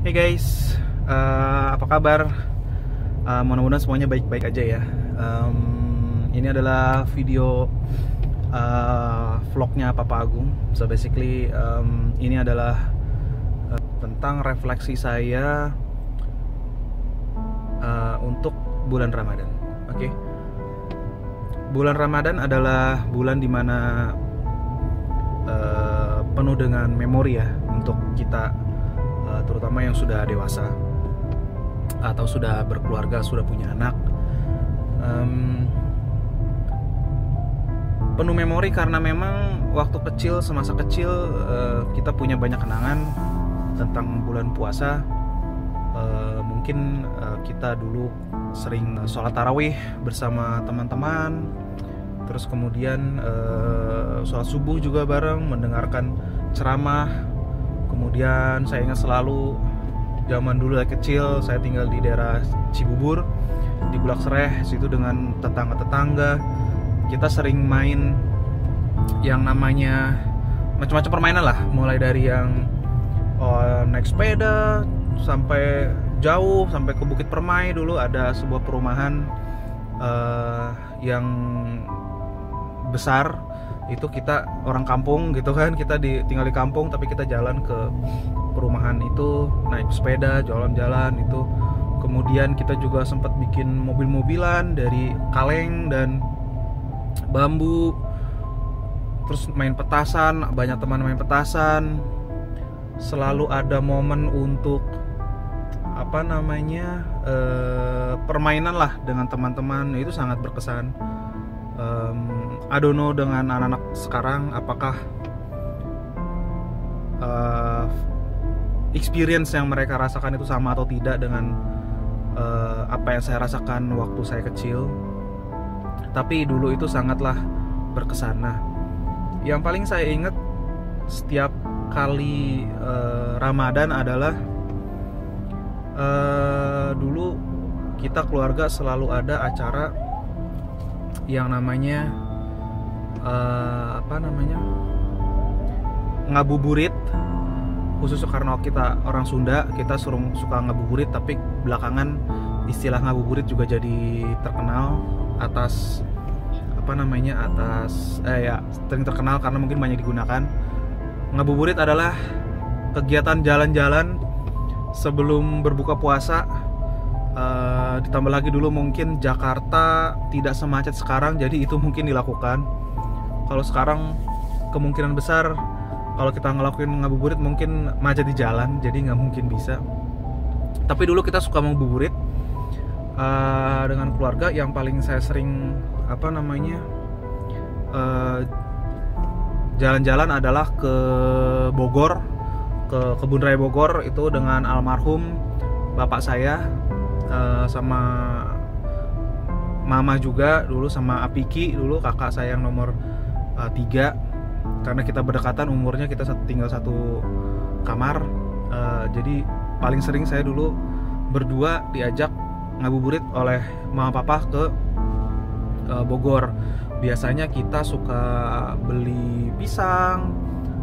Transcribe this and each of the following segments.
Hey guys, uh, apa kabar? Uh, Mudah-mudahan semuanya baik-baik aja ya. Um, ini adalah video uh, vlognya Papa Agung. So basically um, ini adalah uh, tentang refleksi saya uh, untuk bulan Ramadan. Oke, okay? bulan Ramadan adalah bulan di mana uh, penuh dengan memori ya untuk kita terutama yang sudah dewasa atau sudah berkeluarga sudah punya anak. Um, penuh memori karena memang waktu kecil semasa kecil uh, kita punya banyak kenangan tentang bulan puasa. Uh, mungkin uh, kita dulu sering sholat tarawih bersama teman-teman. Terus kemudian uh, sholat subuh juga bareng mendengarkan ceramah kemudian saya ingat selalu zaman dulu saya kecil saya tinggal di daerah Cibubur di Bulak Sereh situ dengan tetangga-tetangga. Kita sering main yang namanya macam-macam permainan lah. Mulai dari yang oh, naik sepeda sampai jauh sampai ke Bukit Permai. Dulu ada sebuah perumahan uh, yang besar itu kita orang kampung gitu kan kita di, tinggal di kampung tapi kita jalan ke perumahan itu naik sepeda jalan-jalan itu. Kemudian kita juga sempat bikin mobil-mobilan dari kaleng dan bambu. Terus main petasan banyak teman main petasan. Selalu ada momen untuk apa namanya eh, permainan lah dengan teman-teman. Itu sangat berkesan I don't know dengan anak-anak sekarang apakah uh, experience yang mereka rasakan itu sama atau tidak dengan uh, apa yang saya rasakan waktu saya kecil? Tapi dulu itu sangatlah berkesan. Nah yang paling saya ingat setiap kali uh, Ramadan adalah uh, dulu kita keluarga selalu ada acara yang namanya uh, apa namanya? Ngabuburit khusus karena kita orang Sunda kita suruh suka ngabuburit tapi belakangan istilah ngabuburit juga jadi terkenal atas apa namanya atas eh ya sering terkenal karena mungkin banyak digunakan. Ngabuburit adalah kegiatan jalan-jalan sebelum berbuka puasa uh, ditambah lagi dulu mungkin Jakarta tidak semacet sekarang jadi itu mungkin dilakukan. Kalau sekarang kemungkinan besar kalau kita ngelakuin ngabuburit mungkin macet di jalan jadi nggak mungkin bisa. Tapi dulu kita suka ngabuburit uh, dengan keluarga. Yang paling saya sering apa namanya jalan jalan-jalan adalah ke Bogor ke kebun raya Bogor itu dengan almarhum bapak saya uh, sama mama juga dulu sama Apiki dulu kakak saya yang nomor uh, tiga. Karena kita berdekatan umurnya kita tinggal satu kamar. Uh, jadi paling sering saya dulu berdua diajak ngabuburit oleh mama papa ke uh, Bogor. Biasanya kita suka beli pisang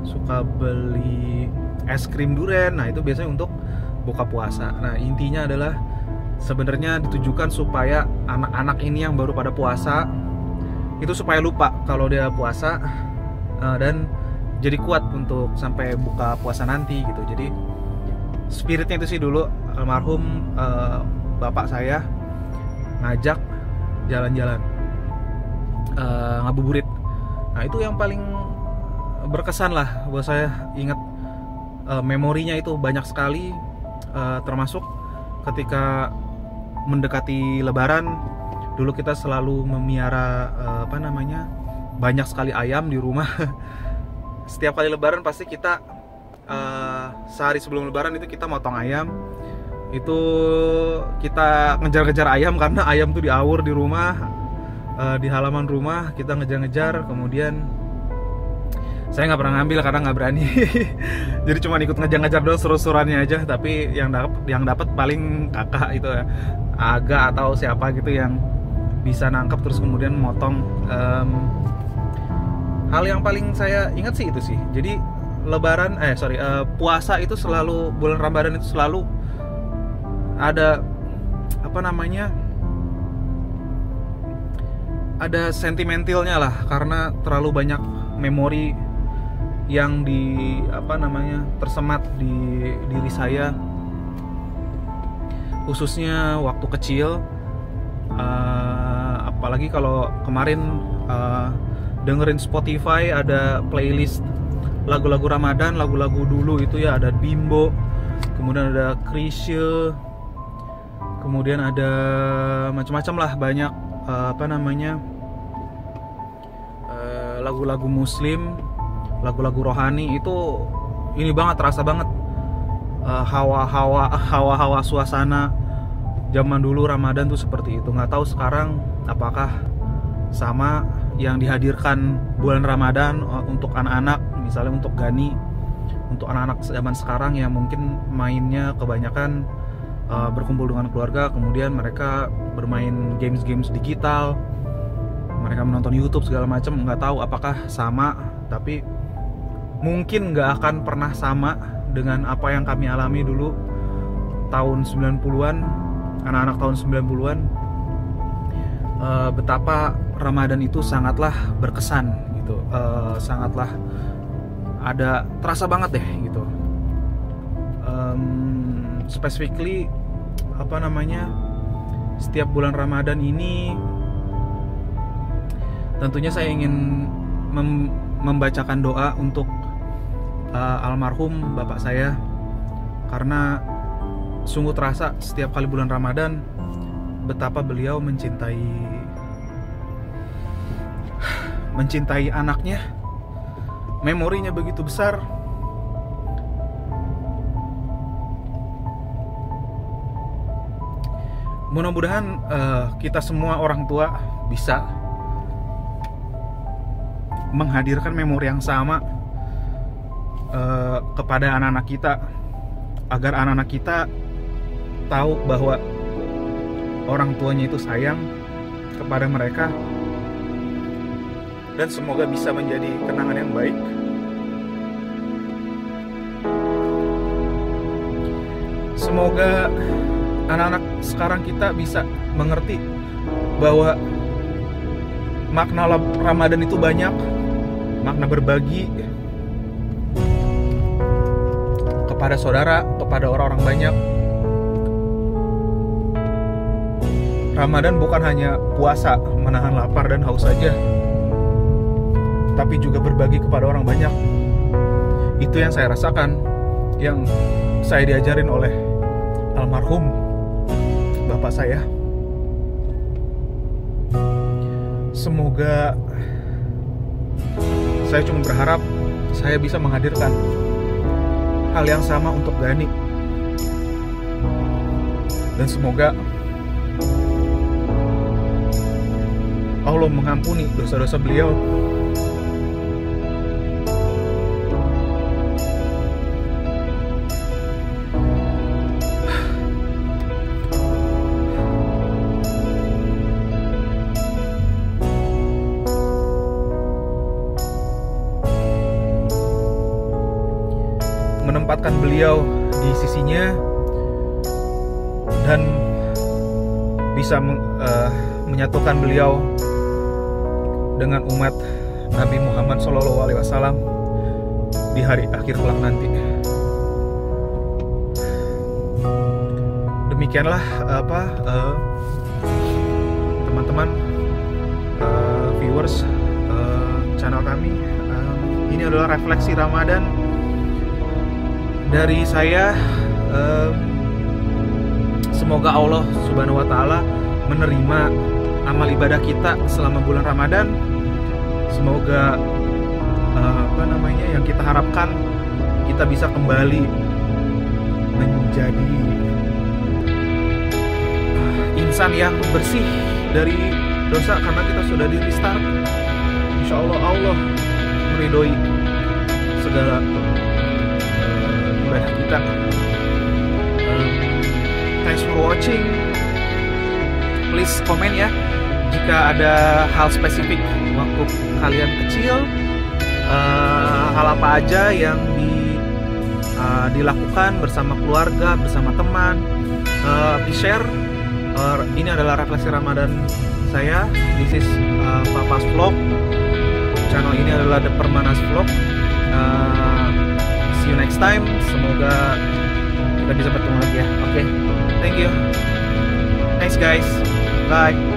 suka beli es krim durian. Nah itu biasanya untuk buka puasa. Nah intinya adalah sebenarnya ditujukan supaya anak-anak ini yang baru pada puasa itu supaya lupa kalau dia puasa uh, dan jadi kuat untuk sampai buka puasa nanti gitu. Jadi spiritnya itu sih dulu almarhum uh, bapak saya ngajak jalan-jalan uh, ngabuburit. Nah itu yang paling berkesan lah buat saya. Ingat memorinya itu banyak sekali termasuk ketika mendekati lebaran dulu kita selalu memiara uh, apa namanya banyak sekali ayam di rumah. Setiap kali lebaran pasti kita uh, sehari sebelum lebaran itu kita motong ayam. Itu kita ngejar-ngejar ayam karena ayam tuh diawur di rumah uh, di halaman rumah kita ngejar-ngejar kemudian saya nggak pernah ngambil karena nggak berani. Jadi cuma ikut ngejar-ngejar doang seru-seruannya aja tapi yang dapat yang dapat paling kakak itu ya aga atau siapa gitu yang bisa nangkep terus kemudian motong um, hal yang paling saya ingat sih itu sih jadi Lebaran, eh sorry, uh, puasa itu selalu bulan Ramadan itu selalu ada apa namanya? Ada sentimentalnya lah karena terlalu banyak memori yang di apa namanya tersemat di diri saya khususnya waktu kecil uh, apalagi kalau kemarin uh, dengerin Spotify ada playlist lagu-lagu Ramadan lagu-lagu dulu itu ya ada Bimbo kemudian ada Krisye kemudian ada macam-macam lah banyak uh, apa namanya lagu-lagu uh, Muslim lagu-lagu rohani itu ini banget terasa banget hawa-hawa uh, hawa-hawa suasana zaman dulu Ramadan tuh seperti itu. Nggak tahu sekarang apakah sama yang dihadirkan bulan Ramadan uh, untuk anak-anak misalnya untuk Gani untuk anak-anak zaman sekarang yang mungkin mainnya kebanyakan uh, berkumpul dengan keluarga kemudian mereka bermain games-games digital mereka menonton YouTube segala macam nggak tahu apakah sama tapi mungkin nggak akan pernah sama dengan apa yang kami alami dulu tahun 90-an anak-anak tahun 90-an uh, eh, betapa Ramadan itu sangatlah berkesan gitu. Uh, sangatlah ada terasa banget deh gitu. Um, specifically apa namanya setiap bulan Ramadan ini tentunya saya ingin mem membacakan doa untuk uh, almarhum bapak saya karena Sungguh terasa setiap kali bulan Ramadan betapa beliau mencintai mencintai anaknya. Memorinya begitu besar. Mudah-mudahan uh, kita semua orang tua bisa menghadirkan memori yang sama uh, kepada anak-anak kita agar anak-anak kita tahu bahwa orang tuanya itu sayang kepada mereka dan semoga bisa menjadi kenangan yang baik. Semoga anak-anak sekarang kita bisa mengerti bahwa makna Ramadan itu banyak, makna berbagi kepada saudara, kepada orang-orang banyak, Ramadan bukan hanya puasa, menahan lapar dan haus saja, tapi juga berbagi kepada orang banyak. Itu yang saya rasakan, yang saya diajarin oleh almarhum bapak saya. Semoga saya cuma berharap saya bisa menghadirkan hal yang sama untuk Gani. Dan semoga Allah mengampuni dosa-dosa beliau menempatkan beliau di sisinya dan bisa uh, menyatukan beliau dengan umat Nabi Muhammad SAW di hari akhir kelak nanti. Demikianlah apa uh, teman-teman uh, viewers uh, channel kami. Uh, ini adalah refleksi Ramadan dari saya. Uh, semoga Allah Subhanahu Wa Taala menerima amal ibadah kita selama bulan Ramadan. Semoga uh, apa namanya yang kita harapkan kita bisa kembali menjadi uh, insan yang bersih dari dosa karena kita sudah di restart. Insya Allah Allah meridoi segala ibadah kita. Uh, thanks for watching please komen ya jika ada hal spesifik waktu kalian kecil uh, hal apa aja yang di, uh, dilakukan bersama keluarga, bersama teman. Uh, please share. Uh, ini adalah refleksi Ramadan saya. This is uh, Papa's Vlog. Channel ini adalah The Permanas Vlog. Uh, see you next time. Semoga kita bisa bertemu lagi ya. Oke, okay. thank you. Thanks guys. Bye.